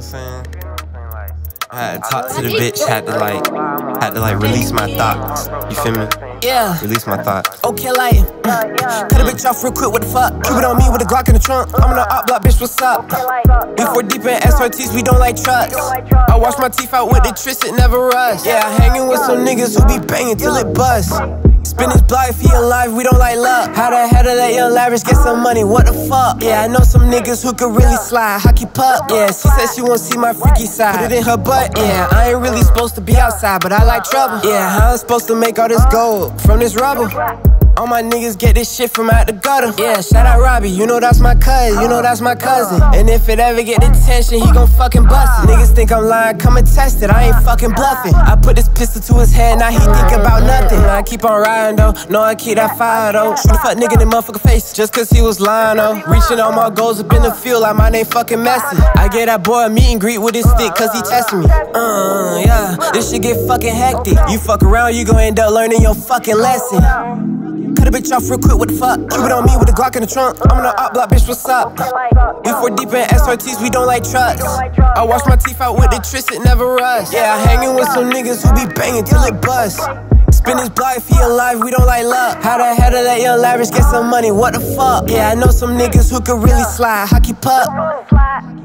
saying? I had to talk to the bitch, had to like, had to like release my thoughts. You feel me? Yeah. Release my thoughts. Okay, like, mm, cut a bitch off real quick, what the fuck? Keep it on me with a Glock in the trunk. I'm in the op block, bitch, what's up? We four deep in SRTs, we don't like trucks. I wash my teeth out with the tris, it never rust. Yeah, hanging with some niggas who be banging till it bust. Spin his block if he alive, we don't like luck. How the hell did that young lavish get some money? What the fuck? Yeah, I know some niggas who could really slide. Hockey puck. Yeah, she said she won't see my freaky side. Put it in her butt. Yeah, I ain't really supposed to be outside, but I like trouble. Yeah, I'm supposed to make all this gold from this rubber? All my niggas get this shit from out the gutter. Yeah, shout out Robbie, you know that's my cousin, you know that's my cousin. And if it ever get attention, he gon' fucking bust it. Niggas think I'm lying, come and test it, I ain't fucking bluffing. I put this pistol to his head, now he think about nothing. I keep on riding though, know I keep that fire though. Shoot a fuck nigga in the motherfucker face, just cause he was lying though. Reaching all my goals up in the field, like my name fucking Messi. I get that boy a meet and greet with his stick, cause he testing me. Uh, yeah, this shit get fucking hectic. You fuck around, you gon' end up learning your fucking lesson. Cut a bitch off real quick, what the fuck? It on me with a Glock in the trunk. I'm in the op block, bitch, what's up? We four deep in SRTs, we don't like trucks. I wash my teeth out with the tris, it never rust. Yeah, hanging with some niggas who be banging till it bust. Spin his block he alive, we don't like luck. How the hell did that young lavish get some money? What the fuck? Yeah, I know some niggas who could really slide. Hockey puck.